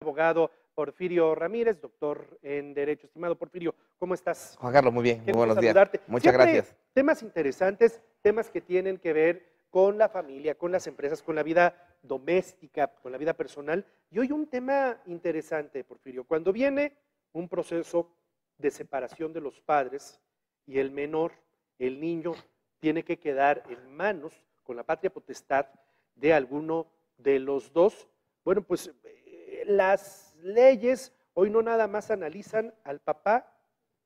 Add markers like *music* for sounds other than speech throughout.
abogado Porfirio Ramírez, doctor en Derecho. Estimado Porfirio, ¿cómo estás? Juan Carlos, muy bien, muy buenos días. Muchas Siempre gracias. Temas interesantes, temas que tienen que ver con la familia, con las empresas, con la vida doméstica, con la vida personal. Y hoy un tema interesante, Porfirio. Cuando viene un proceso de separación de los padres y el menor, el niño, tiene que quedar en manos con la patria potestad de alguno de los dos, bueno, pues las leyes hoy no nada más analizan al papá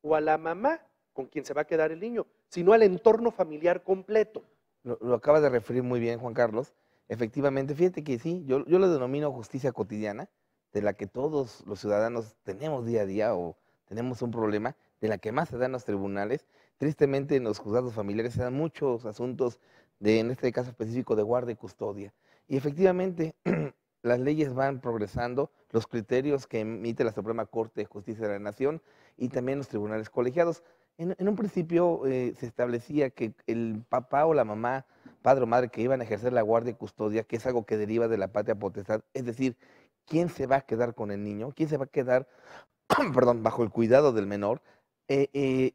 o a la mamá con quien se va a quedar el niño, sino al entorno familiar completo. Lo, lo acabas de referir muy bien, Juan Carlos. Efectivamente, fíjate que sí, yo, yo lo denomino justicia cotidiana, de la que todos los ciudadanos tenemos día a día o tenemos un problema, de la que más se da en los tribunales. Tristemente, en los juzgados familiares se dan muchos asuntos, de, en este caso específico, de guardia y custodia. Y efectivamente, *clears throat* las leyes van progresando, los criterios que emite la Suprema Corte de Justicia de la Nación y también los tribunales colegiados. En, un principio eh, se establecía que el papá o la mamá, padre o madre que iban a ejercer la guardia y custodia, que es algo que deriva de la patria potestad, es decir, quién se va a quedar con el niño, quién se va a quedar, *clears throat* perdón, bajo el cuidado del menor, eh, eh,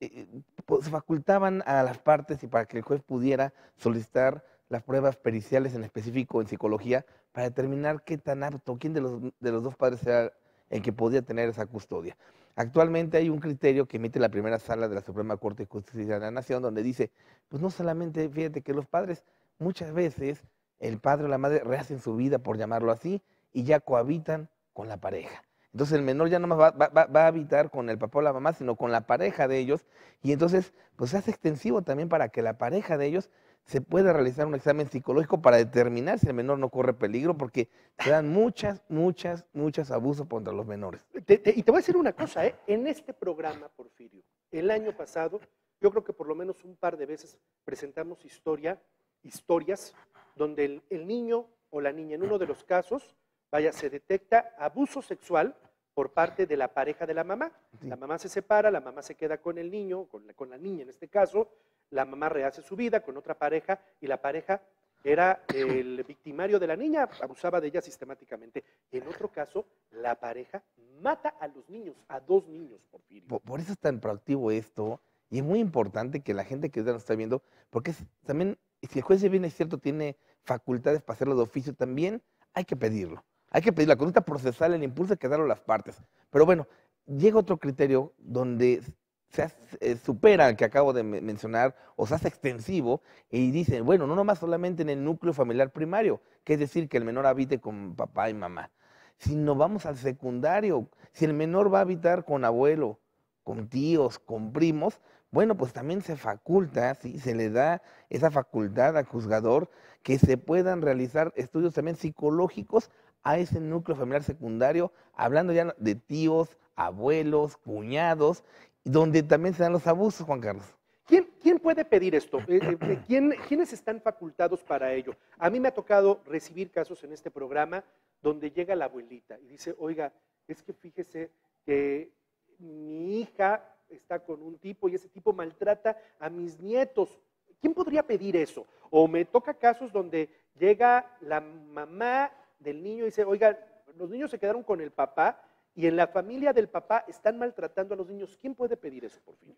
eh, pues facultaban a las partes y para que el juez pudiera solicitar las pruebas periciales en específico en psicología para determinar qué tan apto, quién de los, de los dos padres era el que podía tener esa custodia. Actualmente hay un criterio que emite la primera sala de la Suprema Corte de Justicia de la Nación donde dice, pues no solamente, fíjate que los padres, muchas veces el padre o la madre rehacen su vida, por llamarlo así, y ya cohabitan con la pareja. Entonces el menor ya no más va, va, va, a habitar con el papá o la mamá, sino con la pareja de ellos, y entonces pues se hace extensivo también para que la pareja de ellos se pueda realizar un examen psicológico para determinar si el menor no corre peligro, porque se dan muchas, muchas, muchos abusos contra los menores. Y te voy a decir una cosa, ¿eh? en este programa, Porfirio, el año pasado, yo creo que por lo menos un par de veces presentamos historia, historias donde el niño o la niña, en uno de los casos, vaya, se detecta abuso sexual por parte de la pareja de la mamá. Sí. La mamá se separa, la mamá se queda con el niño, con la, con la niña en este caso, la mamá rehace su vida con otra pareja y la pareja era el *laughs* victimario de la niña, abusaba de ella sistemáticamente. En otro caso, la pareja mata a los niños, a dos niños, Porfirio. Por, por eso es tan proactivo esto, y es muy importante que la gente que nos está viendo, porque es- también, si el juez de bien es cierto, tiene facultades para hacerlo de oficio, también hay que pedirlo. Hay que pedir la conducta procesal, el impulso que darlo a las partes. Pero bueno, llega otro criterio donde se hace- eh, supera el que acabo de me- mencionar o se hace extensivo y dicen, bueno, no nomás solamente en el núcleo familiar primario, que es decir, que el menor habite con papá y mamá, sino vamos al secundario. Si el menor va a habitar con abuelo, con tíos, con primos, bueno, pues también se faculta, ¿sí? se le da esa facultad al juzgador que se puedan realizar estudios también psicológicos a ese núcleo familiar secundario, hablando ya de tíos, abuelos, cuñados, donde también se dan los abusos, Juan Carlos. ¿Quién, puede pedir esto? Eh, eh, eh, ¿quién- ¿Quiénes están facultados para ello? A mí me ha tocado recibir casos en este programa donde llega la abuelita y dice, oiga, es que fíjese que mi hija está con un tipo y ese tipo maltrata a mis nietos. ¿Quién podría pedir eso? O me toca casos donde llega la mamá del niño dice, oiga, los niños se quedaron con el papá y en la familia del papá están maltratando a los niños. ¿Quién puede pedir eso, por fin?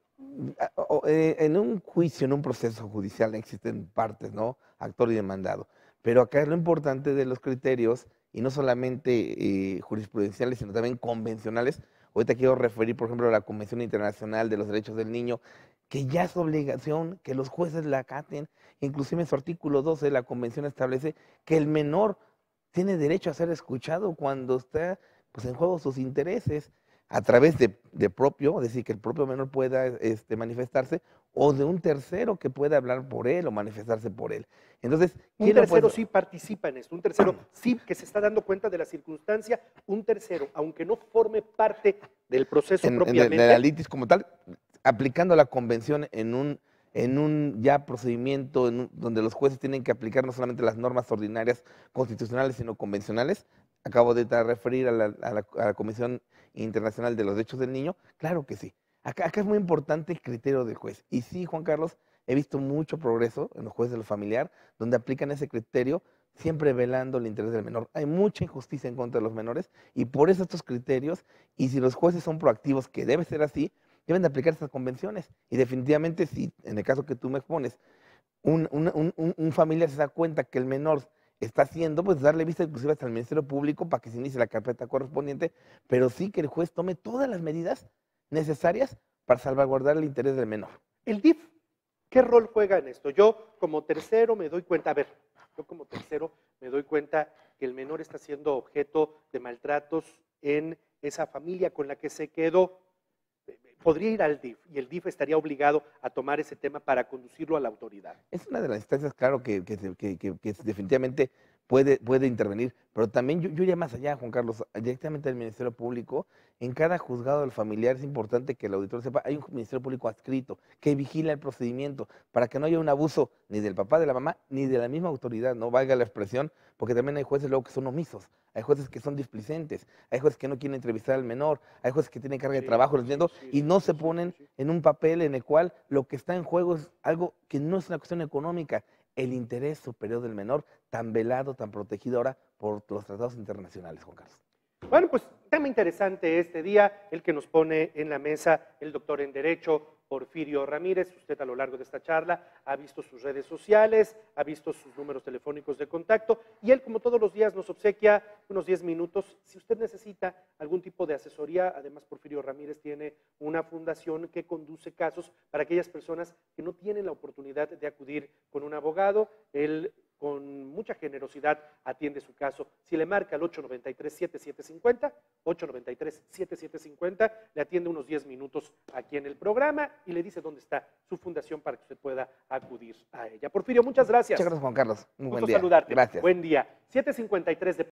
Eh, en un juicio, en un proceso judicial existen partes, ¿no? Actor y demandado. Pero acá es lo importante de los criterios, y no solamente eh, jurisprudenciales, sino también convencionales. Ahorita quiero referir, por ejemplo, a la Convención Internacional de los Derechos del Niño, que ya es obligación que los jueces la acaten. Inclusive en su artículo 12 la Convención establece que el menor tiene derecho a ser escuchado cuando está pues, en juego sus intereses a través de, de propio, es decir, que el propio menor pueda este, manifestarse, o de un tercero que pueda hablar por él o manifestarse por él. Entonces, Un ¿quién lo tercero puede- sí participa en esto, un tercero sí que se está dando cuenta de la circunstancia, un tercero, aunque no forme parte del proceso en, en propiamente, de la litis como tal, aplicando la convención en un, en un ya procedimiento donde los jueces tienen que aplicar no solamente las normas ordinarias constitucionales, sino convencionales. Acabo de referir a la Comisión Internacional de los Derechos del Niño. Claro que sí. Acá, acá es muy importante el criterio del juez. Y sí, Juan Carlos, he visto mucho progreso en los jueces de lo familiar, donde aplican ese criterio siempre velando el interés del menor. Hay mucha injusticia en contra de los menores y por eso estos criterios, y si los jueces son proactivos, que debe ser así, deben de aplicar estas convenciones. Y definitivamente, si en el caso que tú me expones, un, un, se da cuenta que el menor está haciendo, pues darle vista inclusive hasta el Ministerio Público para que se inicie la carpeta correspondiente, pero sí que el juez tome todas las medidas necesarias para salvaguardar el interés del menor. El DIF, ¿qué rol juega en esto? Yo como tercero me doy cuenta, a ver, yo como tercero me doy cuenta que el menor está siendo objeto de maltratos en esa familia con la que se quedó. Podría ir al DIF y el DIF estaría obligado a tomar ese tema para conducirlo a la autoridad. Es una de las instancias, claro, que, que, que, que definitivamente puede, puede intervenir, pero también yo, yo iría más allá, Juan Carlos, directamente al Ministerio Público. En cada juzgado del familiar es importante que el auditor sepa, hay un Ministerio Público adscrito que vigila el procedimiento para que no haya un abuso ni del papá, de la mamá, ni de la misma autoridad, no valga la expresión, porque también hay jueces luego que son omisos, hay jueces que son displicentes, hay jueces que no quieren entrevistar al menor, hay jueces que tienen carga de trabajo, ¿lo entiendo? y no se ponen en un papel en el cual lo que está en juego es algo que no es una cuestión económica, el interés superior del menor, tan velado, tan protegido ahora por los tratados internacionales, Juan Carlos. Bueno, pues tema interesante este día, el que nos pone en la mesa el doctor en Derecho, Porfirio Ramírez. Usted a lo largo de esta charla ha visto sus redes sociales, ha visto sus números telefónicos de contacto y él, como todos los días, nos obsequia unos 10 minutos. Si usted necesita algún tipo de asesoría, además Porfirio Ramírez tiene una fundación que conduce casos para aquellas personas que no tienen la oportunidad de acudir con un abogado. Con mucha generosidad atiende su caso. Si le marca al 893-7750, 893-7750, le atiende unos 10 minutos aquí en el programa y le dice dónde está su fundación para que usted pueda acudir a ella. Porfirio, muchas gracias. Muchas gracias, Juan Carlos. Muy buen día. saludarte. Gracias. Buen día. 753 de